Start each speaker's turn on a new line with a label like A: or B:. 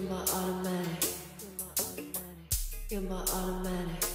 A: You're my automatic. You're my automatic.